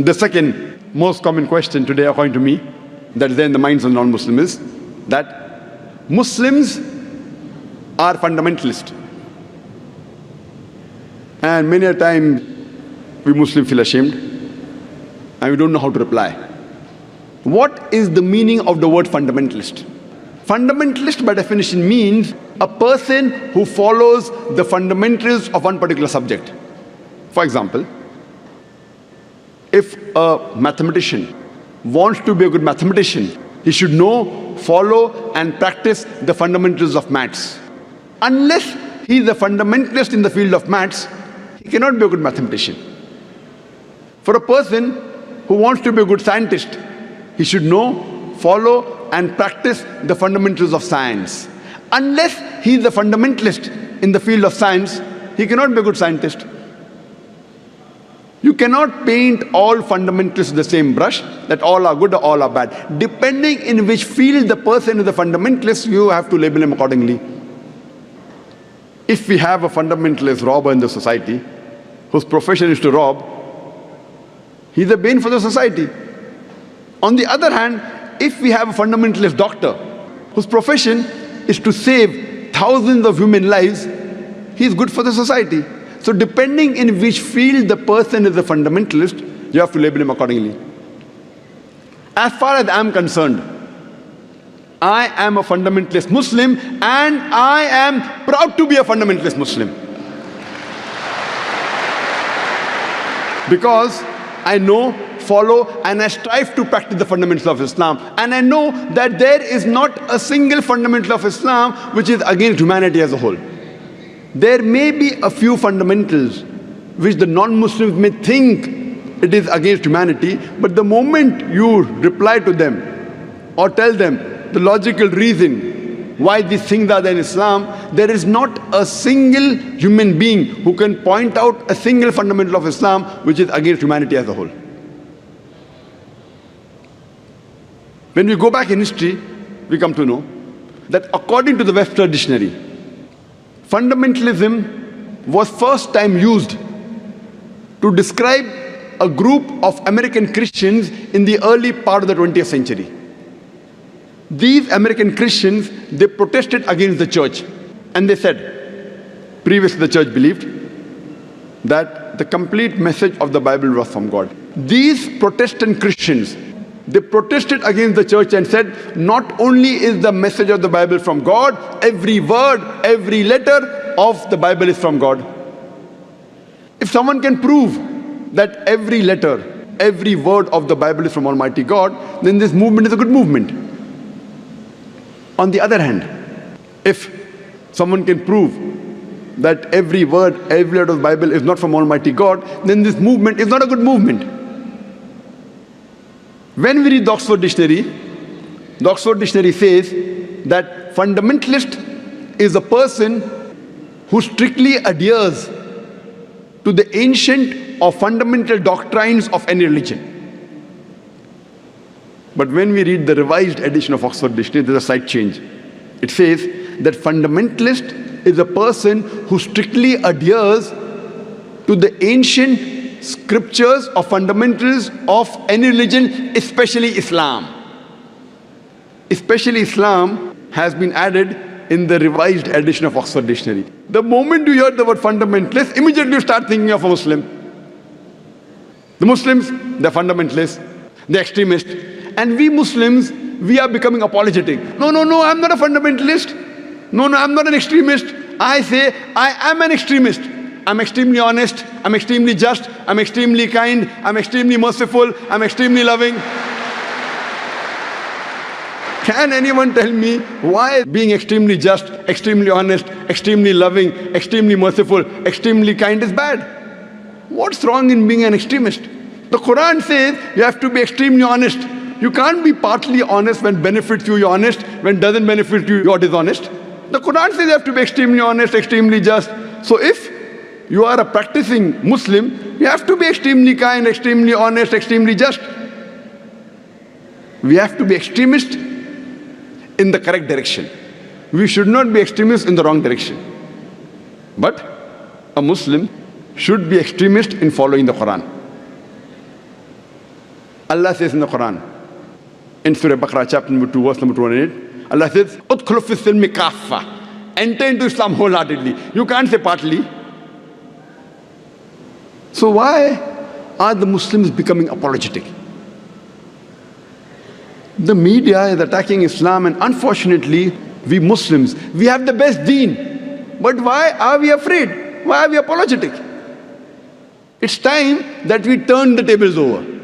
The second most common question today, according to me, that is in the minds of non-Muslims is that Muslims are fundamentalist. And many a time we Muslims feel ashamed and we don't know how to reply. What is the meaning of the word fundamentalist? Fundamentalist by definition means a person who follows the fundamentals of one particular subject. For example, if a mathematician wants to be a good mathematician, he should know, follow, and practice the fundamentals of maths. Unless he is a fundamentalist in the field of maths, he cannot be a good mathematician. For a person who wants to be a good scientist, he should know, follow, and practice the fundamentals of science. Unless he is a fundamentalist in the field of science, he cannot be a good scientist. You cannot paint all fundamentalists with the same brush, that all are good or all are bad. Depending in which field the person is a fundamentalist, you have to label him accordingly. If we have a fundamentalist robber in the society, whose profession is to rob, he's a bane for the society. On the other hand, if we have a fundamentalist doctor, whose profession is to save thousands of human lives, he's good for the society. So depending in which field the person is a fundamentalist, you have to label him accordingly. As far as I'm concerned, I am a fundamentalist Muslim and I am proud to be a fundamentalist Muslim. Because I know, follow, and I strive to practice the fundamentals of Islam. And I know that there is not a single fundamental of Islam which is against humanity as a whole. There may be a few fundamentals which the non-Muslims may think it is against humanity, but the moment you reply to them or tell them the logical reason why these things are in Islam, there is not a single human being who can point out a single fundamental of Islam which is against humanity as a whole. When we go back in history, we come to know that according to the Webster Dictionary, Fundamentalism was first time used to describe a group of American Christians in the early part of the 20th century. These American Christians, they protested against the church and they said, previously the church believed that the complete message of the Bible was from God. These Protestant Christians, they protested against the church and said, not only is the message of the Bible from God, every word, every letter of the Bible is from God. If someone can prove that every letter, every word of the Bible is from Almighty God, then this movement is a good movement. On the other hand, if someone can prove that every word, every word of the Bible is not from Almighty God, then this movement is not a good movement. When we read the Oxford Dictionary, the Oxford Dictionary says that fundamentalist is a person who strictly adheres to the ancient or fundamental doctrines of any religion. But when we read the revised edition of Oxford Dictionary, there's a slight change. It says that fundamentalist is a person who strictly adheres to the ancient scriptures or fundamentals of any religion, especially Islam. Especially Islam has been added in the revised edition of Oxford Dictionary. The moment you hear the word fundamentalist, immediately you start thinking of a Muslim. The Muslims, they're fundamentalists, they're extremists. And we Muslims, we are becoming apologetic. No, no, no, I'm not a fundamentalist. No, no, I'm not an extremist. I say, I am an extremist. I'm extremely honest, I'm extremely just, I'm extremely kind, I'm extremely merciful, I'm extremely loving. Can anyone tell me why being extremely just, extremely honest, extremely loving, extremely merciful, extremely kind is bad? What's wrong in being an extremist? The Quran says you have to be extremely honest. You can't be partly honest when benefits you, you're honest. When doesn't benefit you, you're dishonest. The Quran says you have to be extremely honest, extremely just. So if you are a practicing Muslim, you have to be extremely kind, extremely honest, extremely just. We have to be extremist in the correct direction. We should not be extremists in the wrong direction. But a Muslim should be extremist in following the Quran. Allah says in the Quran, in Surah Baqarah, chapter number 2, verse number 208, Allah says. Enter into Islam wholeheartedly. You can't say partly. So why are the Muslims becoming apologetic? The media is attacking Islam and unfortunately, we Muslims, we have the best deen. But why are we afraid? Why are we apologetic? It's time that we turn the tables over.